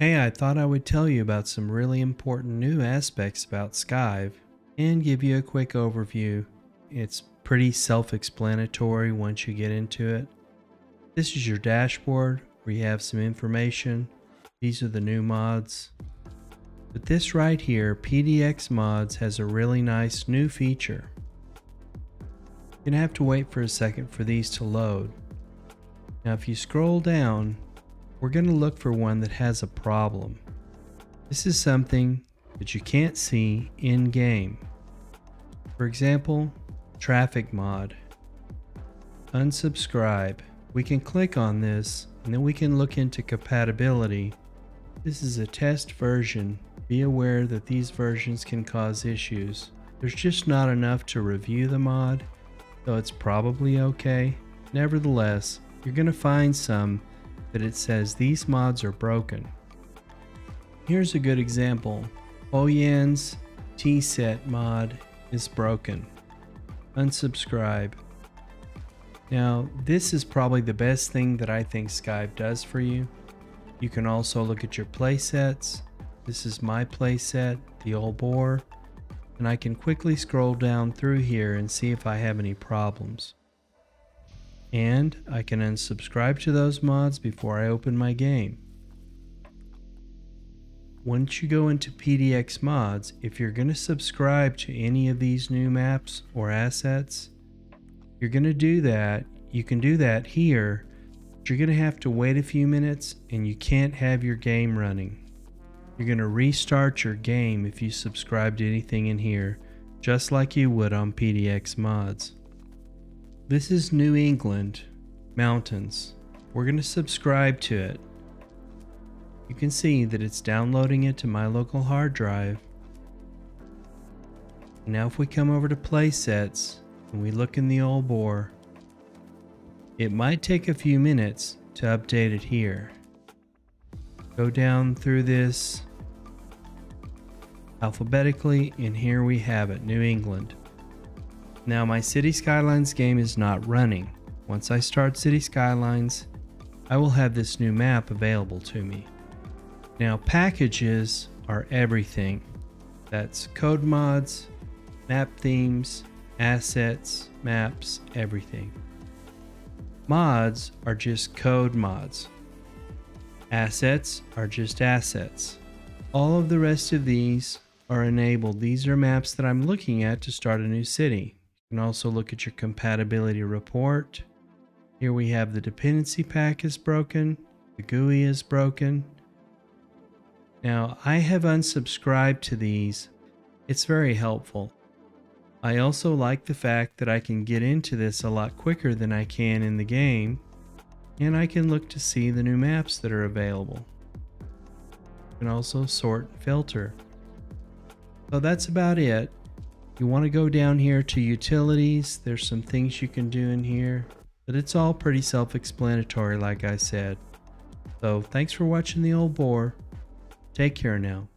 Hey, I thought I would tell you about some really important new aspects about Skyve and give you a quick overview. It's pretty self explanatory once you get into it. This is your dashboard where you have some information. These are the new mods. But this right here, PDX Mods, has a really nice new feature. You're going to have to wait for a second for these to load. Now if you scroll down, we're going to look for one that has a problem. This is something that you can't see in game. For example, traffic mod. Unsubscribe. We can click on this and then we can look into compatibility. This is a test version. Be aware that these versions can cause issues. There's just not enough to review the mod, though it's probably okay. Nevertheless, you're going to find some that it says these mods are broken. Here's a good example. Oyan's T-set mod is broken. Unsubscribe. Now, this is probably the best thing that I think Skyve does for you. You can also look at your playsets. This is my playset, the Old Bore, and I can quickly scroll down through here and see if I have any problems. And I can unsubscribe to those mods before I open my game. Once you go into PDX mods, if you're going to subscribe to any of these new maps or assets, you're going to do that. You can do that here, but you're going to have to wait a few minutes and you can't have your game running. You're going to restart your game if you subscribe to anything in here, just like you would on PDX mods. This is New England Mountains. We're going to subscribe to it. You can see that it's downloading it to my local hard drive. Now if we come over to playsets and we look in the Old Bore, it might take a few minutes to update it here. Go down through this alphabetically and here we have it, New England. Now my City Skylines game is not running. Once I start City Skylines, I will have this new map available to me. Now packages are everything. That's code mods, map themes, assets, maps, everything. Mods are just code mods. Assets are just assets. All of the rest of these are enabled. These are maps that I'm looking at to start a new city. Can also look at your compatibility report. Here we have the dependency pack is broken, the GUI is broken. Now I have unsubscribed to these. It's very helpful. I also like the fact that I can get into this a lot quicker than I can in the game, and I can look to see the new maps that are available. You can also sort and filter. So that's about it. You want to go down here to utilities. There's some things you can do in here, but it's all pretty self-explanatory like I said. So thanks for watching the Old Bore. Take care now.